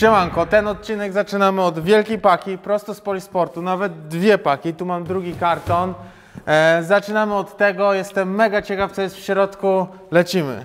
Siemanko, ten odcinek zaczynamy od wielkiej paki, prosto z Polisportu, nawet dwie paki, tu mam drugi karton. E, zaczynamy od tego, jestem mega ciekaw co jest w środku, lecimy.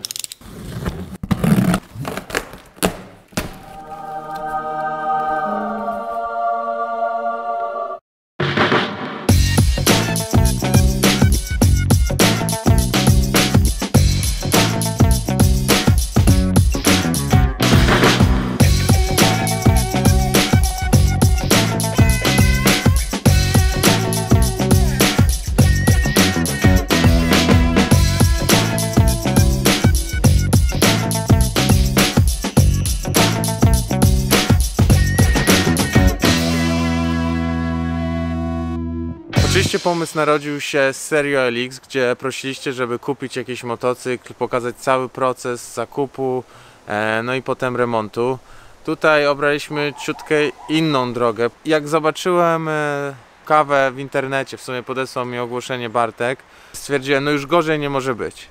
Pomysł narodził się z serii OLX, gdzie prosiliście, żeby kupić jakiś motocykl, pokazać cały proces zakupu, e, no i potem remontu. Tutaj obraliśmy ciutkę inną drogę. Jak zobaczyłem e, kawę w internecie, w sumie podesłał mi ogłoszenie Bartek, stwierdziłem, no już gorzej nie może być.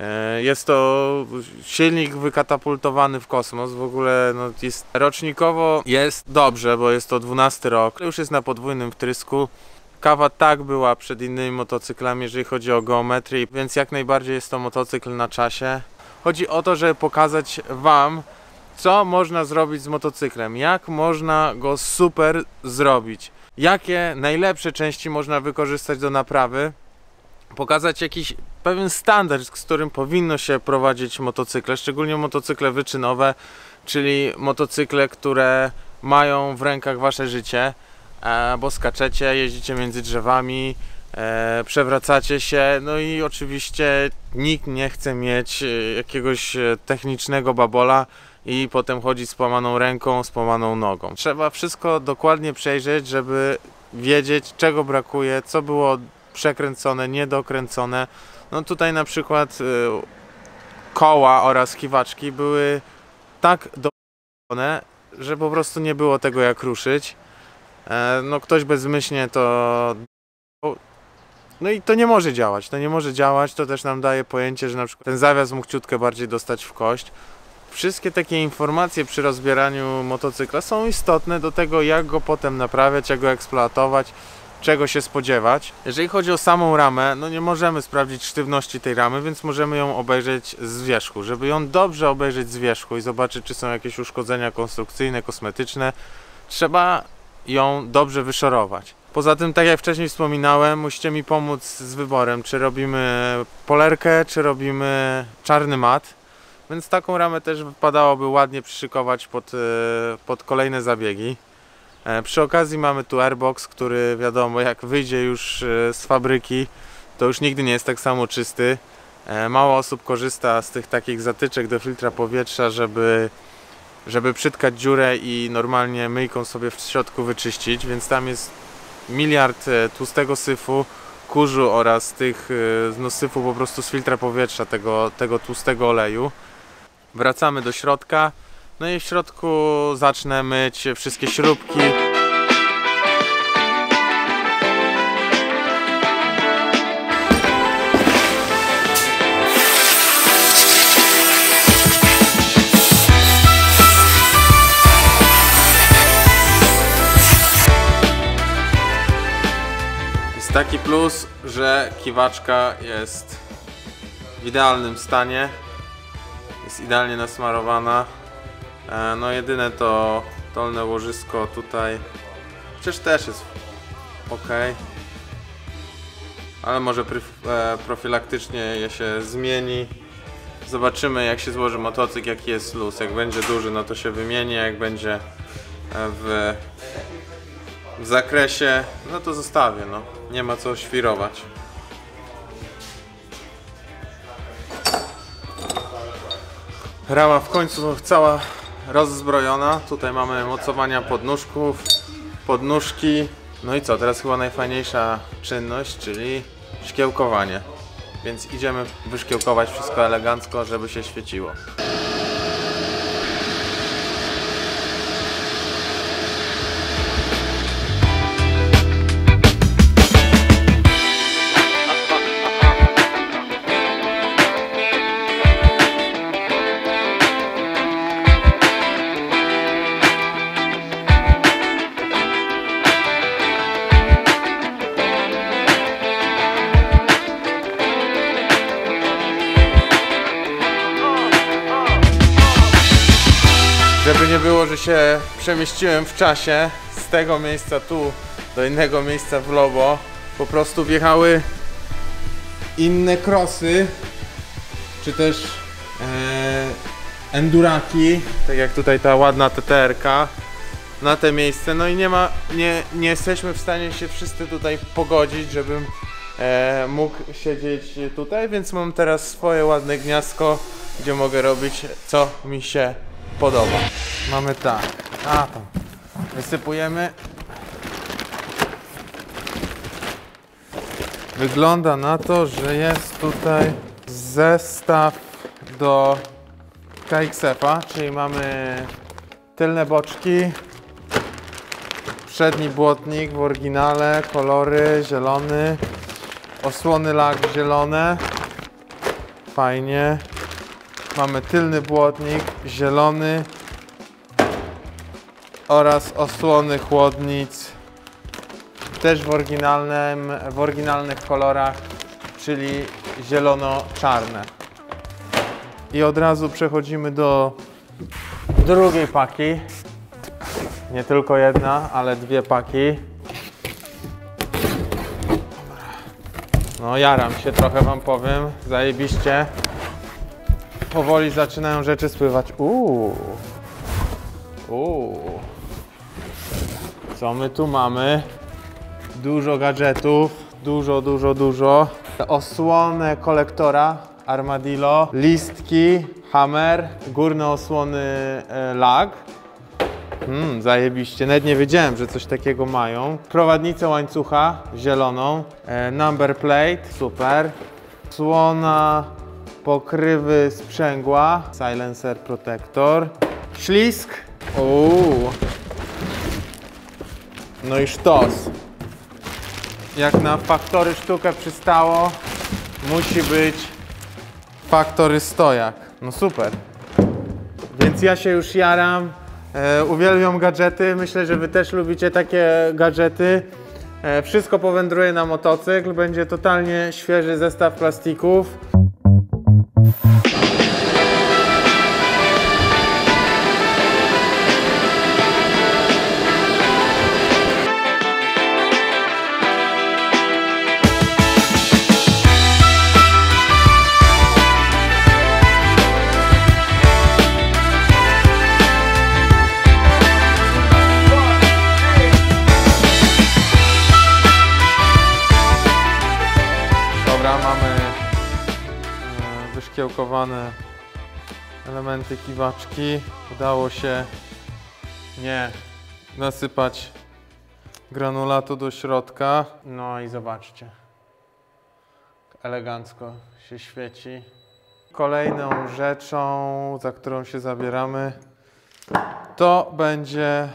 E, Jest to silnik wykatapultowany w kosmos. W ogóle no, jest rocznikowo jest dobrze, bo jest to 12 rok. Już jest na podwójnym wtrysku. Kawa tak była przed innymi motocyklami, jeżeli chodzi o geometrię, więc jak najbardziej jest to motocykl na czasie. Chodzi o to, żeby pokazać Wam, co można zrobić z motocyklem, jak można go super zrobić, jakie najlepsze części można wykorzystać do naprawy, pokazać jakiś pewien standard, z którym powinno się prowadzić motocykle, szczególnie motocykle wyczynowe, czyli motocykle, które mają w rękach Wasze życie bo skaczecie, jeździcie między drzewami, e, przewracacie się, no i oczywiście nikt nie chce mieć e, jakiegoś e, technicznego babola i potem chodzi z połamaną ręką, z połamaną nogą. Trzeba wszystko dokładnie przejrzeć, żeby wiedzieć czego brakuje, co było przekręcone, niedokręcone. No tutaj na przykład e, koła oraz kiwaczki były tak dokręcone, że po prostu nie było tego jak ruszyć. E, no ktoś bezmyślnie to no i to nie może działać, to nie może działać, to też nam daje pojęcie, że na przykład ten zawias mógł ciutkę bardziej dostać w kość. Wszystkie takie informacje przy rozbieraniu motocykla są istotne do tego, jak go potem naprawiać, jak go eksploatować, czego się spodziewać. Jeżeli chodzi o samą ramę, no nie możemy sprawdzić sztywności tej ramy, więc możemy ją obejrzeć z wierzchu. Żeby ją dobrze obejrzeć z wierzchu i zobaczyć, czy są jakieś uszkodzenia konstrukcyjne, kosmetyczne, trzeba ją dobrze wyszorować. Poza tym, tak jak wcześniej wspominałem, musicie mi pomóc z wyborem, czy robimy polerkę, czy robimy czarny mat. Więc taką ramę też wypadałoby ładnie przyszykować pod, e, pod kolejne zabiegi. E, Przy okazji mamy tu airbox, który wiadomo, jak wyjdzie już e, z fabryki, to już nigdy nie jest tak samo czysty. Mało osób korzysta z tych takich zatyczek do filtra powietrza, żeby żeby przytkać dziurę i normalnie myjką sobie w środku wyczyścić, więc tam jest miliard e, tłustego syfu, kurzu oraz tych e, no, syfu po prostu z filtra powietrza, tego, tego tłustego oleju. Wracamy do środka, no i w środku zacznę myć wszystkie śrubki. Taki plus, że kiwaczka jest w idealnym stanie. Jest idealnie nasmarowana. E, No jedyne to dolne łożysko tutaj. Przecież też jest ok. Ale może e, profilaktycznie je się zmieni. Zobaczymy jak się złoży motocykl, jaki jest luz. Jak będzie duży, no to się wymieni. Jak będzie e, w w zakresie, no to zostawię, no. Nie ma co świrować. Rama w końcu cała rozzbrojona. Tutaj mamy mocowania podnóżków, podnóżki. No i co, teraz chyba najfajniejsza czynność, czyli szkiełkowanie. Więc idziemy wyszkiełkować wszystko elegancko, żeby się świeciło. Żeby nie było, że się przemieściłem w czasie z tego miejsca tu do innego miejsca w Lobo, po prostu wjechały inne krosy, czy też e, enduraki, tak jak tutaj ta ładna TTR-ka na te miejsce, no i nie ma, nie, nie jesteśmy w stanie się wszyscy tutaj pogodzić, żebym e, mógł siedzieć tutaj, więc mam teraz swoje ładne gniazdko, gdzie mogę robić co mi się podoba. Mamy tak, a tam, wysypujemy. Wygląda na to, że jest tutaj zestaw do KXF-a, czyli mamy tylne boczki, przedni błotnik w oryginale, kolory zielony, osłony lak zielone, fajnie. Mamy tylny błotnik zielony oraz osłony chłodnic też w oryginalnym, w oryginalnych kolorach, czyli zielono-czarne. I od razu przechodzimy do drugiej paki. Nie tylko jedna, ale dwie paki. No jaram się trochę wam powiem, zajebiście. Powoli zaczynają rzeczy spływać. Uuu. Uuu. Co my tu mamy? Dużo gadżetów, dużo, dużo, dużo. Osłonę kolektora Armadillo, listki, hammer, górne osłony e, lag. Hmm, zajebiście, nawet nie wiedziałem, że coś takiego mają. Prowadnicę łańcucha zieloną, e, number plate, super. Słona pokrywy sprzęgła, silencer protector, ślisk, uuu. no i sztos. Jak na faktory sztukę przystało, musi być faktory stojak. No super. Więc ja się już jaram. E, uwielbiam gadżety. Myślę, że Wy też lubicie takie gadżety. E, wszystko powędruje na motocykl. Będzie totalnie świeży zestaw plastików. Wyszkiełkowane elementy kiwaczki. Udało się nie nasypać granulatu do środka. No i zobaczcie. Elegancko się świeci. Kolejną rzeczą, za którą się zabieramy, to będzie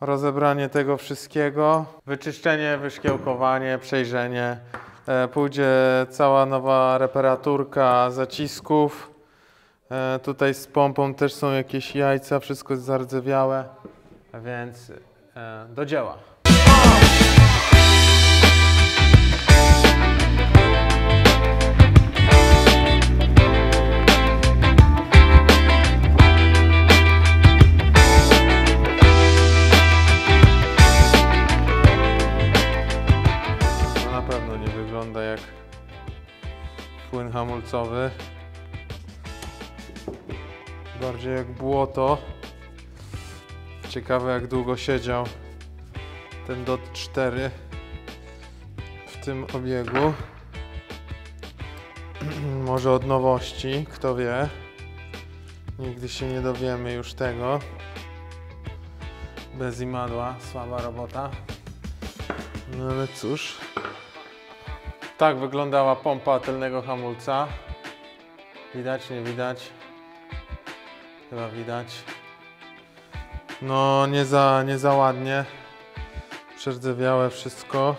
rozebranie tego wszystkiego, wyczyszczenie, wyszkiełkowanie, przejrzenie. E, Pójdzie cała nowa reparaturka zacisków. E, Tutaj z pompą też są jakieś jajca, wszystko jest zardzewiałe, więc e, do dzieła. Hamulcowy. Bardziej jak błoto. Ciekawe jak długo siedział ten DOT 4 w tym obiegu. Może od nowości, kto wie. Nigdy się nie dowiemy już tego. Bez imadła, słaba robota. No ale cóż. Tak wyglądała pompa tylnego hamulca. Widać, nie widać? Chyba widać. No nie za, nie za ładnie. Przerdzewiałe wszystko.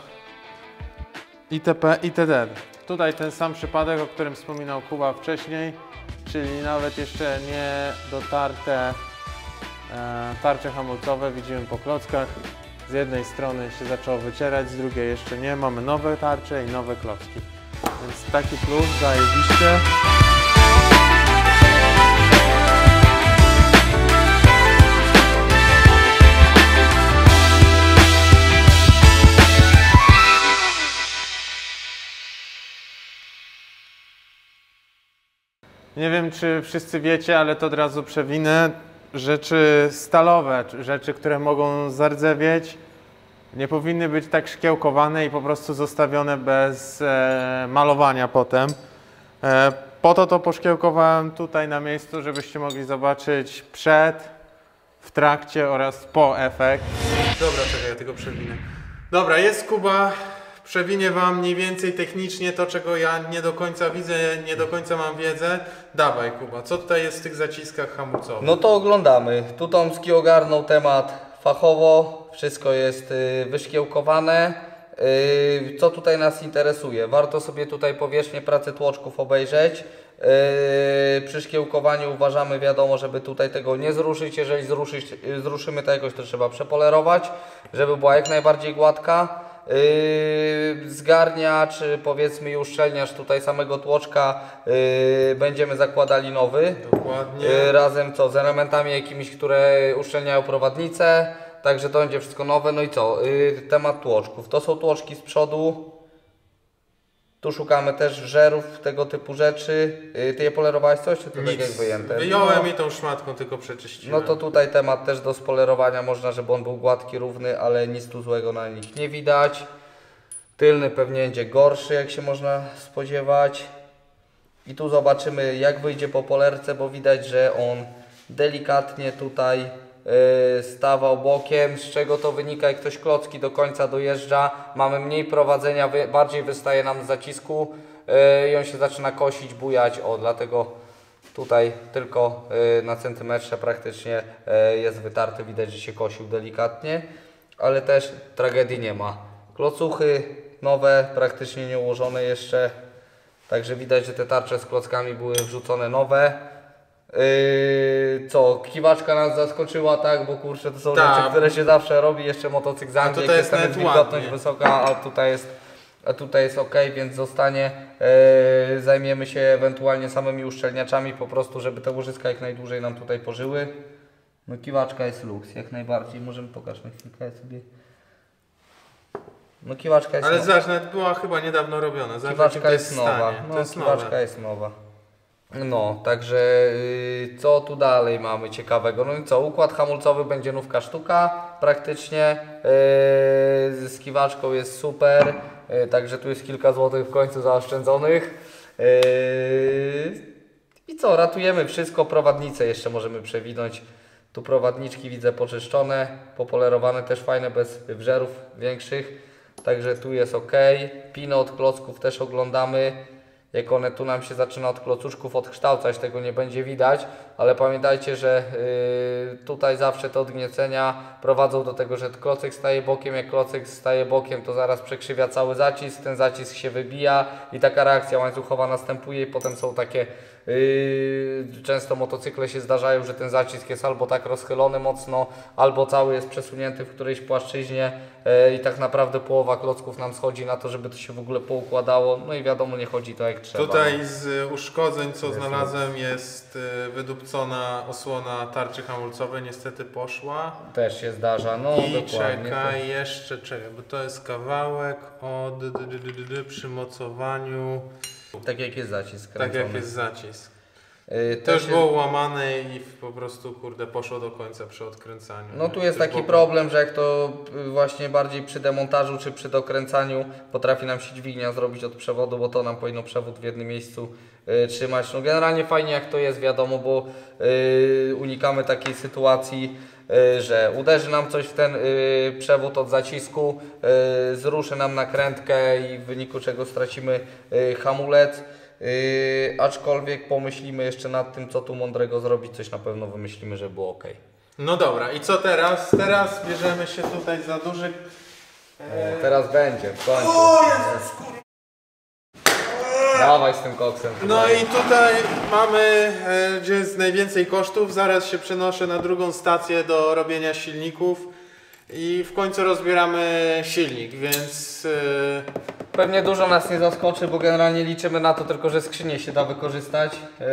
ITP, itd. Tutaj ten sam przypadek, o którym wspominał Kuba wcześniej, czyli nawet jeszcze nie dotarte e, tarcze hamulcowe widzimy po klockach. Z jednej strony się zaczęło wycierać, z drugiej jeszcze nie. Mamy nowe tarcze i nowe klocki. Więc taki plus, zajebiście. Nie wiem, czy wszyscy wiecie, ale to od razu przewinę. Rzeczy stalowe, czy rzeczy, które mogą zardzewieć, nie powinny być tak szkiełkowane i po prostu zostawione bez e, malowania potem. E, po to to poszkiełkowałem tutaj na miejscu, żebyście mogli zobaczyć przed, w trakcie oraz po efekt. Dobra, czekaj, ja tego przewinę. Dobra, jest Kuba. Przewinie Wam mniej więcej technicznie to, czego ja nie do końca widzę, nie do końca mam wiedzę. Dawaj Kuba, co tutaj jest w tych zaciskach hamulcowych? No to oglądamy. Tu Tomski ogarnął temat fachowo, wszystko jest y, wyszkiełkowane. Y, Co tutaj nas interesuje? Warto sobie tutaj powierzchnię pracy tłoczków obejrzeć. Yy, Przy szkiełkowaniu uważamy, wiadomo, żeby tutaj tego nie zruszyć. Jeżeli zruszyć, y, zruszymy to jakoś, to trzeba przepolerować, żeby była jak najbardziej gładka. Yy, zgarnia, czy powiedzmy i uszczelniacz tutaj samego tłoczka yy, będziemy zakładali nowy. Dokładnie. Yy, razem co, z elementami jakimiś, które uszczelniają prowadnicę. Także to będzie wszystko nowe. No i co? Yy, temat tłoczków. To są tłoczki z przodu. Tu szukamy też żerów, tego typu rzeczy. Yy, ty je polerowałeś coś, czy to tak jak wyjęte? Wyjąłem No. i tą szmatką tylko przeczyściłem. No to tutaj temat też do spolerowania można, żeby on był gładki, równy, ale nic tu złego na nich nie widać. Tylny pewnie będzie gorszy, jak się można spodziewać. I tu zobaczymy, jak wyjdzie po polerce, bo widać, że on delikatnie tutaj stawał bokiem, z czego to wynika, jak ktoś klocki do końca dojeżdża, mamy mniej prowadzenia, bardziej wystaje nam z zacisku yy, i on się zaczyna kosić, bujać, o, dlatego Tutaj tylko y, na centymetrze praktycznie y, jest wytarty, widać, że się kosił delikatnie, ale też tragedii nie ma. Klocuchy nowe, praktycznie nie ułożone jeszcze, także widać, że te tarcze z klockami były wrzucone nowe. Yy, co, kiwaczka nas zaskoczyła, tak, bo kurczę, to są Tak. rzeczy, które się zawsze robi, jeszcze motocykl z Anglii, jest tam jest nawet wilgotność wysoka, a tutaj jest, a tutaj jest ok, więc zostanie. Yy, zajmiemy się ewentualnie samymi uszczelniaczami, po prostu, żeby te łożyska jak najdłużej nam tutaj pożyły. No kiwaczka jest luks, jak najbardziej. Możemy pokaż na chwilkę sobie. No kiwaczka jest Ale nowa. zobacz, była chyba niedawno robiona. Zobacz, Kiwaczka jest nowa. No, to jest kiwaczka nowe. jest nowa. No, także yy, co tu dalej mamy ciekawego? No i co, układ hamulcowy będzie nówka sztuka praktycznie. Yy, z kiwaczką jest super. Yy, także tu jest kilka złotych w końcu zaoszczędzonych. Yy, I co, ratujemy wszystko. Prowadnice jeszcze możemy przewinąć. Tu prowadniczki widzę poczyszczone, popolerowane też fajne, bez wżerów większych. Także tu jest ok. Piny od klocków też oglądamy. Jak one tu nam się zaczyna od klocuszków odkształcać, tego nie będzie widać, ale pamiętajcie, że yy, tutaj zawsze te odgniecenia prowadzą do tego, że klocek staje bokiem. Jak klocek staje bokiem, to zaraz przekrzywia cały zacisk, ten zacisk się wybija i taka reakcja łańcuchowa następuje i potem są takie często motocykle się zdarzają, że ten zacisk jest albo tak rozchylony mocno, albo cały jest przesunięty w którejś płaszczyźnie yy, i tak naprawdę połowa klocków nam schodzi na to, żeby to się w ogóle poukładało. No i wiadomo, nie chodzi to jak trzeba. Tutaj z uszkodzeń, co znalazłem, jest y, wydupcona osłona tarczy hamulcowej. Niestety poszła. Też się zdarza, no I dokładnie. czekaj, jeszcze czekaj, bo to jest kawałek o dy, dy, dy, dy, dy, dy, przymocowaniu, To, tak jak jest zacisk tak jak kręcony. jest zacisk. Yy, To też było łamane i po prostu, kurde, poszło do końca przy odkręcaniu. No tu jest taki było- problem, że jak to y, właśnie bardziej przy demontażu czy przy dokręcaniu potrafi nam się dźwignia zrobić od przewodu, bo to nam powinno przewód w jednym miejscu y, trzymać. No generalnie fajnie jak to jest, wiadomo, bo y, unikamy takiej sytuacji, y, że uderzy nam coś w ten y, przewód od zacisku, y, zruszy nam nakrętkę i w wyniku czego stracimy y, hamulec. Yy, aczkolwiek pomyślimy jeszcze nad tym, co tu mądrego zrobić, coś na pewno wymyślimy, żeby było ok. No dobra, i co teraz? Teraz bierzemy się tutaj za duży... O, teraz będzie, w końcu. Dawaj z tym koksem. No i tutaj mamy, e, gdzie jest najwięcej kosztów. Zaraz się przenoszę na drugą stację do robienia silników. I w końcu rozbieramy silnik, więc... e, Pewnie dużo nas nie zaskoczy, bo generalnie liczymy na to tylko, że skrzynię się da wykorzystać. Yy,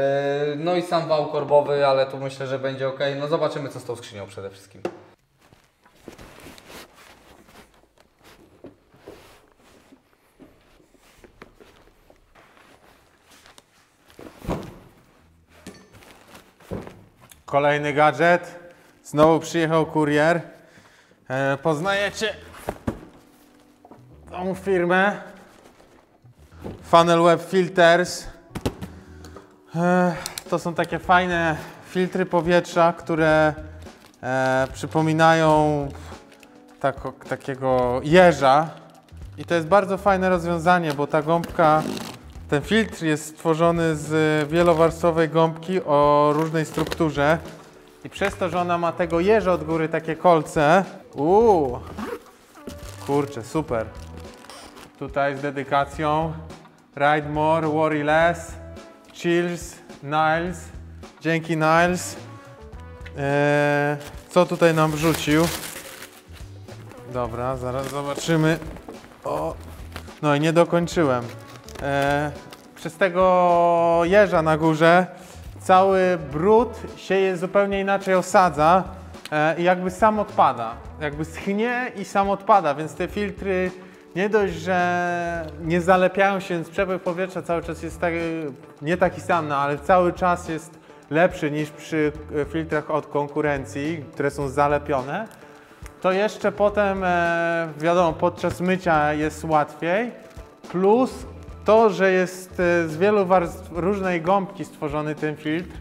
No i sam wał korbowy, ale tu myślę, że będzie ok. No zobaczymy co z tą skrzynią przede wszystkim. Kolejny gadżet. Znowu przyjechał kurier. E, poznajecie tą firmę. Funnel Web Filters. E, to są takie fajne filtry powietrza, które e, przypominają tako, takiego jeża. I to jest bardzo fajne rozwiązanie, bo ta gąbka, ten filtr jest stworzony z wielowarstwowej gąbki o różnej strukturze. I przez to, że ona ma tego jeża od góry, takie kolce. Uuu, kurczę, super. Tutaj z dedykacją. Ride more, worry less. Chills, Niles. Dzięki Niles. Eee, co tutaj nam wrzucił? Dobra, zaraz zobaczymy. O, no i nie dokończyłem. E, przez tego jeża na górze cały brud się zupełnie inaczej osadza i jakby sam odpada. Jakby schnie i sam odpada, więc te filtry nie dość, że nie zalepiają się, więc przepływ powietrza cały czas jest tak, nie taki sam, no, ale cały czas jest lepszy niż przy e, filtrach od konkurencji, które są zalepione to jeszcze potem, e, wiadomo, podczas mycia jest łatwiej. Plus to, że jest e, z wielu warstw różnej gąbki stworzony ten filtr,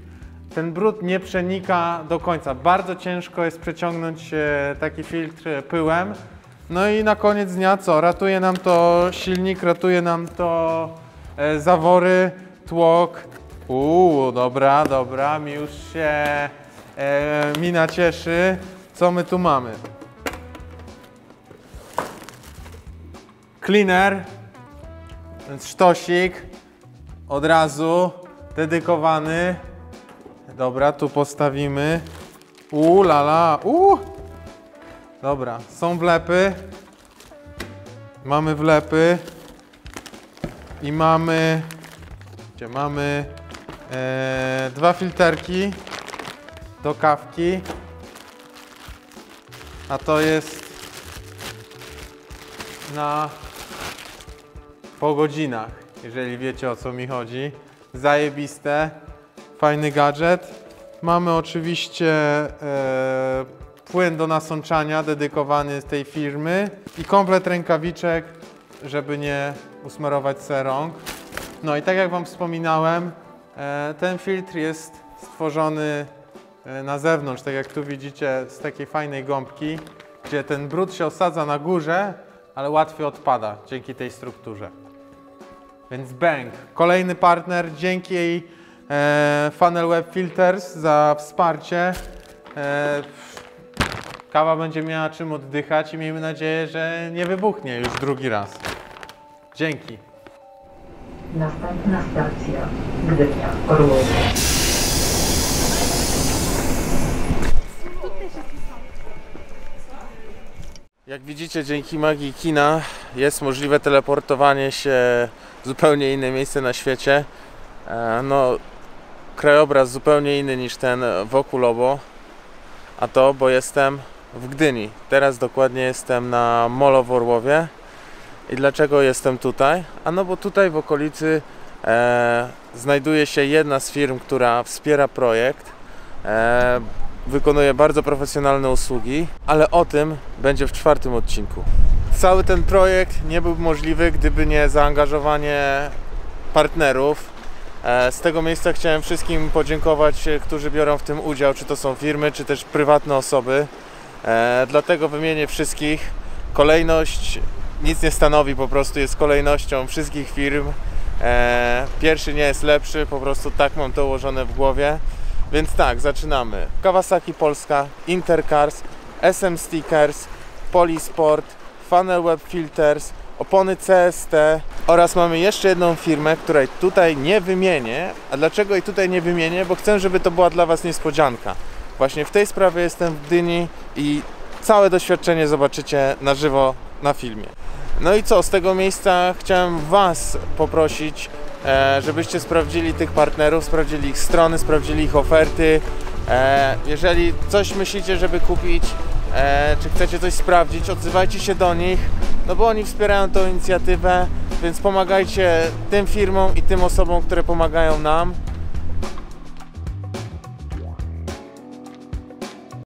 ten brud nie przenika do końca. Bardzo ciężko jest przeciągnąć e, taki filtr pyłem. No i na koniec dnia co? Ratuje nam to silnik, ratuje nam to e, zawory, tłok. Uuu, dobra, dobra, mi już się e, mina cieszy. Co my tu mamy? Cleaner, sztosik, od razu dedykowany. Dobra, tu postawimy. U lala, u. Dobra, są wlepy. Mamy wlepy. I mamy, gdzie mamy e, dwa filterki do kawki. A to jest na po godzinach, jeżeli wiecie o co mi chodzi. Zajebiste, fajny gadżet. Mamy oczywiście e, płyn do nasączania dedykowany z tej firmy i komplet rękawiczek, żeby nie usmarować sobie rąk. No i tak jak Wam wspominałem, e, ten filtr jest stworzony e, na zewnątrz, tak jak tu widzicie, z takiej fajnej gąbki, gdzie ten brud się osadza na górze, ale łatwiej odpada dzięki tej strukturze. Więc Bang, kolejny partner, dzięki jej e, Funnel Web Filters za wsparcie. E, kawa będzie miała czym oddychać i miejmy nadzieję, że nie wybuchnie już drugi raz. Dzięki. Następna stacja Gdynia Orłowie. Jak widzicie, dzięki magii kina jest możliwe teleportowanie się w zupełnie inne miejsce na świecie. E, No, krajobraz zupełnie inny niż ten wokół Lobo. A to, bo jestem w Gdyni. Teraz dokładnie jestem na Molo w Orłowie. I dlaczego jestem tutaj? A no bo tutaj w okolicy e, znajduje się jedna z firm, która wspiera projekt. E, wykonuje bardzo profesjonalne usługi, ale o tym będzie w czwartym odcinku. Cały ten projekt nie byłby możliwy, gdyby nie zaangażowanie partnerów. E, Z tego miejsca chciałem wszystkim podziękować, e, którzy biorą w tym udział, czy to są firmy, czy też prywatne osoby. E, Dlatego wymienię wszystkich. Kolejność nic nie stanowi, po prostu jest kolejnością wszystkich firm. Pierwszy nie jest lepszy, po prostu tak mam to ułożone w głowie. Więc tak, zaczynamy. Kawasaki Polska, Intercars, SM Stickers, Polisport, Funnel Web Filters, opony CST oraz mamy jeszcze jedną firmę, której tutaj nie wymienię. A dlaczego jej tutaj nie wymienię? Bo chcę, żeby to była dla Was niespodzianka. Właśnie w tej sprawie jestem w Gdyni i całe doświadczenie zobaczycie na żywo na filmie. No i co, z tego miejsca chciałem Was poprosić, e, żebyście sprawdzili tych partnerów, sprawdzili ich strony, sprawdzili ich oferty. E, jeżeli coś myślicie, żeby kupić, e, czy chcecie coś sprawdzić, odzywajcie się do nich, no bo oni wspierają tą inicjatywę, więc pomagajcie tym firmom i tym osobom, które pomagają nam.